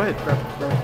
go ahead. Grab, grab.